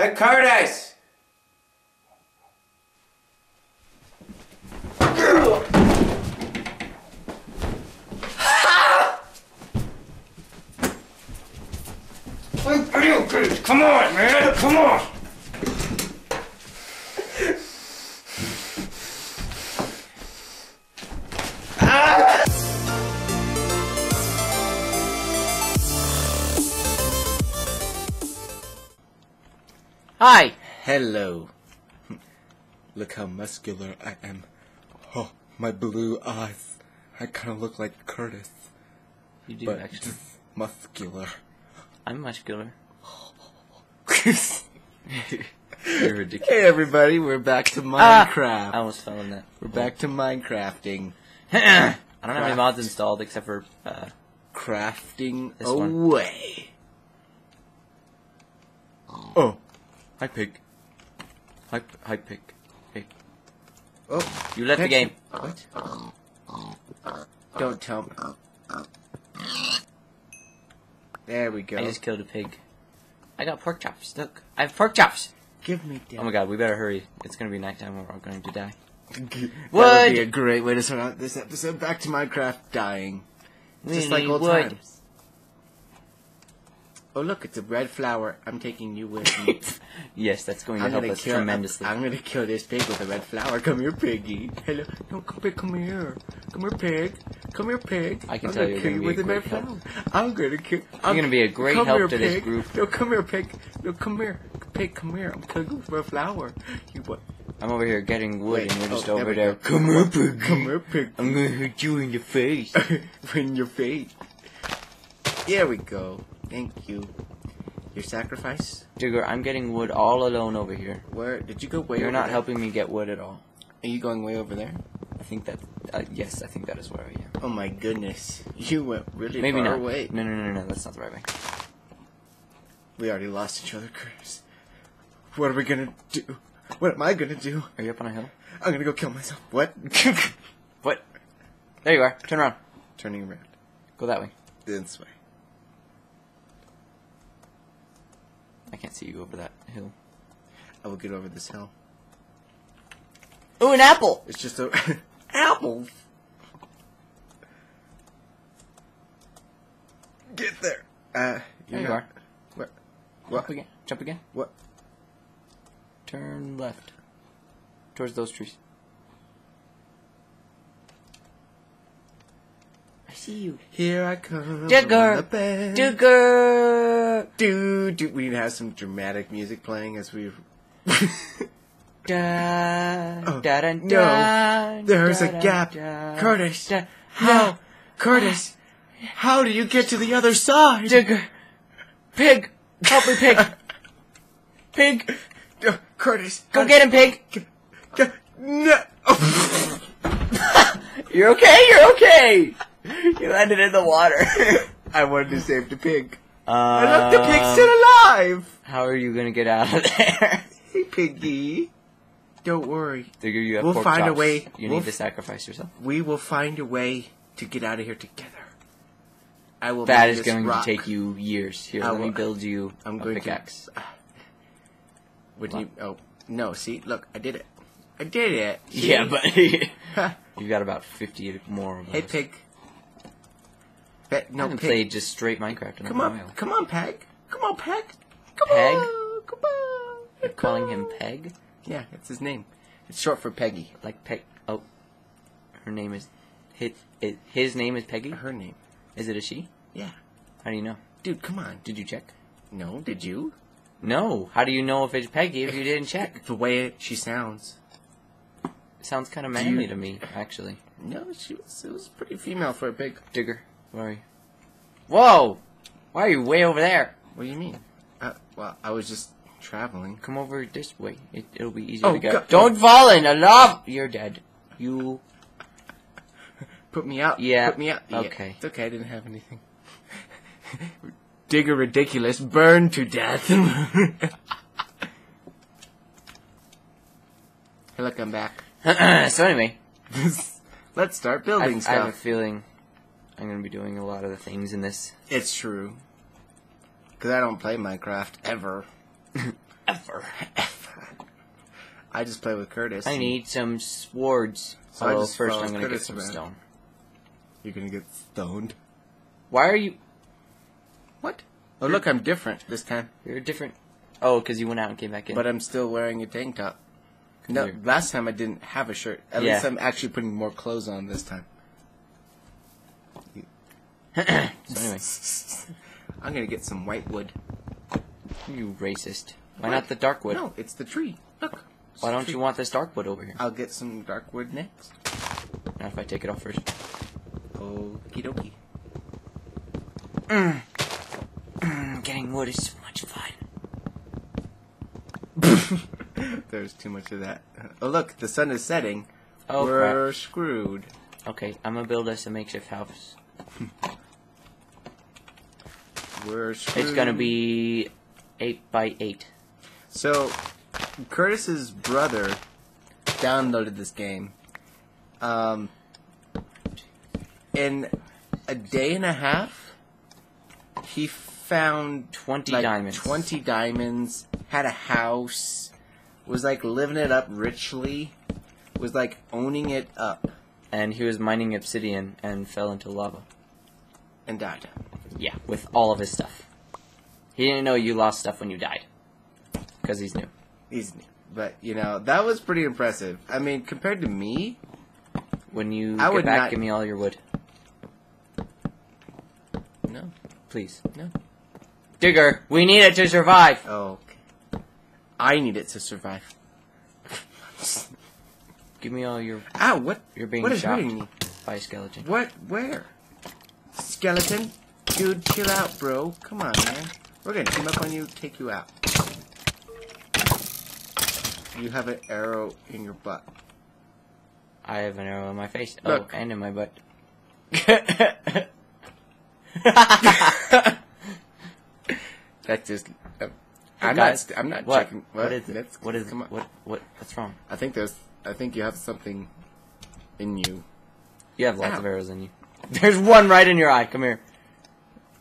Hey, Kurtis! Come on, man! Come on! Hi. Hello. Look how muscular I am. Oh, my blue eyes. I kind of look like Kurtis, You do but actually. just muscular. I'm muscular. hey You're ridiculous. everybody, we're back to Ah! Minecraft. I almost fell in that. We're back to Minecrafting. I don't have any mods installed except for uh, Crafting This one. away. Oh, Hi Pig. Hi, hi Pig. Pig. oh, You left the game. What? Don't tell me. There we go. I just killed a pig. I got pork chops. Look, I have pork chops. Give me Oh my god, we better hurry. It's gonna be nighttime and we're all going to die. That would be a great way to start out this episode. Back to Minecraft dying. We Just like old wood. times. Oh look, it's a red flower. I'm taking you with me. Yes, that's going to I'm help gonna us kill. tremendously. I'm, gonna kill this pig with a red flower. Come here, piggy. Hello. No, come here. Come here. Come here, pig. Come here, pig. I can I'm tell gonna you're kill you with a red help. flower. I'm gonna kill. I'm gonna be a great help here, to this group. No, come here, pig. No, come here, pig. Come here. I'm killing you with a red flower. You what? I'm over here getting wood Wait, and you're oh, just there over there. Come here, pig. Come here, pig. I'm gonna hit you in the face. in your face. There we go. Thank you. Your sacrifice? Digger, I'm getting wood all alone over here. Where did you go? Way You're not there? helping me get wood at all. Are you going way over there? I think that, uh, yes, I think that is where I am. Oh my goodness, you went really Maybe far not. away. No, no, no, no, that's not the right way. We already lost each other, Chris. What are we gonna do? What am I gonna do? Are you up on a hill? I'm gonna go kill myself. What? What? There you are. Turn around. Turning around. Go that way. This way. I can't see you over that hill. I will get over this hill. Ooh, an apple! It's just a apples. Get there. Uh, There you not- are. What? Jump again. Jump again. What? Turn left. Towards those trees. I see you. Here I come. Digger! on the bed. Digger! Do do we have some dramatic music playing as we? Da, Oh, da, da, no. There's a da, da, gap. da, Kurtis. da. How? Kurtis, how do you get to the other side? Digger! Pig! Help me, pig! Pig! Uh, Kurtis, Go get him, pig! G- No. You're okay, you're okay! You landed in the water. I wanted to save the pig. And look, the pig's uh, still alive. How are you gonna get out of there? Hey, piggy. Don't worry. Digger, you have We'll find a way. You We'll need to sacrifice yourself. We will find a way to get out of here together. I will. That is going rock. to take you years. Here, I let me build you I'm a going pickaxe. to. Would you? Oh no! See, look, I did it. I did it. See? Yeah, but you got about 50 more of those. hey, pig. I no, haven't pig. played just straight Minecraft in Come a on, while. come on, Peg. Come on, Peg. Come Peg? on, come on. You're calling him Peg? Yeah, that's his name. It's short for Peggy. Like Peg. Oh. Her name is. His, his name is Peggy? Her name. Is it a she? Yeah, How do you know? dude, come on. Did you check? No, did you? No. How do you know if it's Peggy if you didn't check? The way she sounds. It sounds kind of manly you- to me, actually. No, she was. It was pretty female for a pig. Digger, where? Whoa! Why are you way over there? What do you mean? Uh, well, I was just traveling. Come over this way. It, it'll be easier Oh, to get. God. Don't fall in lava! You're dead. You. Put me out. Yeah, Put me out. Yeah, okay. It's okay. I didn't have anything. Digger ridiculous. Burn to death. hey, look, I'm back. so anyway, Let's start I, building I have a feeling I'm gonna be doing a lot of the things in this. It's true. Because I don't play Minecraft ever. ever. Ever. I just play with Kurtis. I need some swords. So I oh, just first I'm gonna get some stone. You're gonna get stoned. Why are you? What? Oh, look, I'm different this time. You're different. Oh, because you went out and came back in. But I'm still wearing a tank top. No, last time I didn't have a shirt. At Yeah. least I'm actually putting more clothes on this time. so anyway, I'm gonna get some white wood. you racist. Why What? not the dark wood? No, it's the tree. Look. Why don't you want this dark wood over here? I'll get some dark wood next. Not if I take it off first. Okie dokie. Mm, getting wood is so much fun. There's too much of that. Oh, look, the sun is setting. Oh We're screwed. Okay, I'm gonna build us a makeshift house. We're screwed. It's gonna be eight by eight. So, Kurtis's brother downloaded this game. Um, in a day and a half, he found 20 like diamonds. 20 diamonds, had a house, was like living it up richly, was like owning it up, And he was mining obsidian and fell into lava. and died. Yeah, with all of his stuff. He didn't know you lost stuff when you died. Because he's new. He's, new. but you know that was pretty impressive. I mean, compared to me, When you I get would back, not- give me all your wood. no, Please. no. Digger, we need it to survive! Oh, okay. I need it to survive. Give me all your... Ow! What? You're being what is shocked. hurting me? by a skeleton. What? Where? Skeleton? Dude, chill out, bro. Come on, man. We're gonna team up on you, take you out. You have an arrow in your butt. I have an arrow in my face. Look. Oh, and in my butt. That's just. Uh, I'm God. not. I'm not what? checking. what is it? Let's- what is come it? on. What, what, what's wrong? I think there's. I think you have something in you. You have lots Ow. of arrows in you. There's one right in your eye. Come here.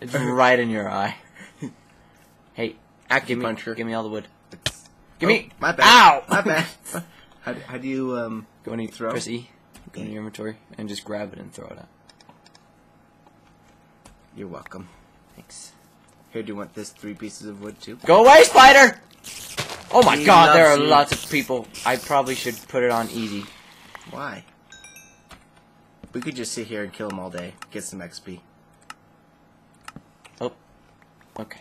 It's right in your eye. Hey, give me, give me all the wood. Give Oh, me. My bad. Ow! My bad. how, do- how do you um? Go and Throw? press E. Go in your inventory and just grab it and throw it out. You're welcome. Thanks. Here, do you want this three pieces of wood too? Go away, spider! Oh my He god, there are you. lots of people. I probably should put it on easy. Why? We could just sit here and kill them all day, get some XP, Okay.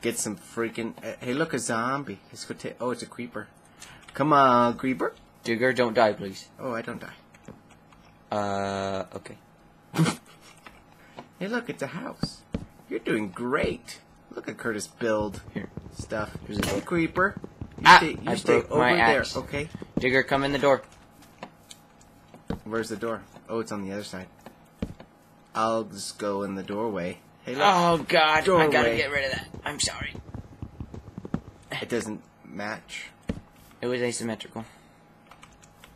get some freaking. Uh, hey, look, a zombie. It's gonna ta- oh, it's a creeper. Come on, creeper. Digger, don't die, please. Oh, I don't die. Uh, okay. Hey, look, it's a house. You're doing great. Look at Kurtis build Here. stuff. Here's a hey, creeper. You Ah, stay, you I stay broke over my there, axe. okay? Digger, come in the door. Where's the door? Oh, it's on the other side. I'll just go in the doorway. Hey, look. Oh god, I gotta Doorway. get rid of that. I'm sorry. It doesn't match. It was asymmetrical.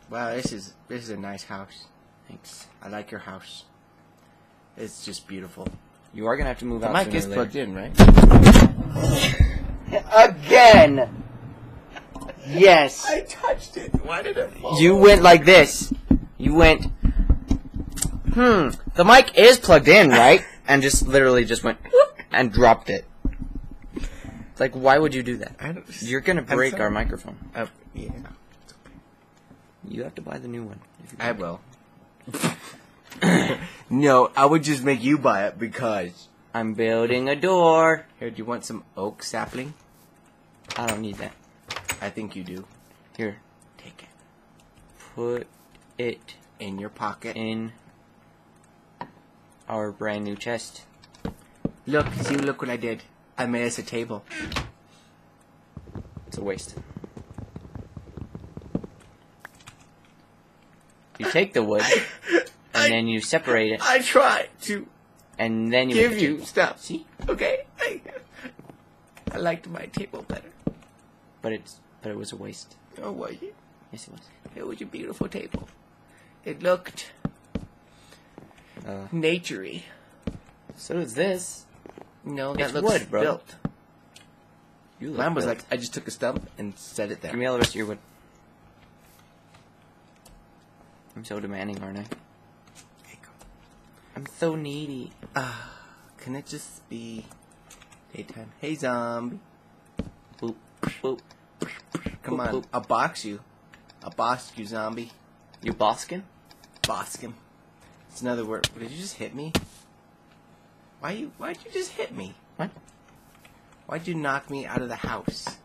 Wow, this is this is a nice house. Thanks. I like your house. It's just beautiful. You are gonna have to move The out The mic is or plugged in, right? Again! Yes! I touched it. Why did it fall? You went like this. You went. Hmm. The mic is plugged in, right? And just literally just went and dropped it. It's like, why would you do that? I don't, You're gonna break sorry. our microphone. Uh, yeah, You have to buy the new one. I will. no, I would just make you buy it because. I'm building a door. Here, do you want some oak sapling? I don't need that. I think you do. Here, Take it put it in your pocket. in our brand new chest. Look, see, look what I did. I made us a table. It's a waste. You take the wood and I- then you separate it, I tried to and then you give you stuff. See, Okay, I, I liked my table better. but it's but it was a waste. Oh, was it? Yes, it was. It was a beautiful table. It looked Uh, naturey. so is this. No, that It's looks wood, bro. built. You look Mine was built. like I just took a stump and set it there. Give me all the rest of your wood. I'm so demanding, aren't I? I'm so needy. Ah, can it just be daytime? Hey, zombie. Boop, boop. Come Boop, on, boop. I'll box you. I'll box you, zombie. You boskin? Box him. It's another word. Did you just hit me? Why you? Why'd you just hit me? What? Why'd you knock me out of the house?